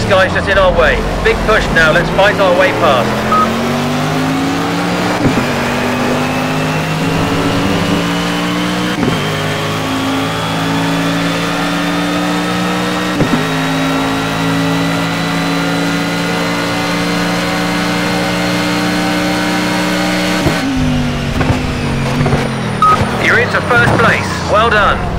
This guy's just in our way. Big push now, let's fight our way past. You're into first place. Well done.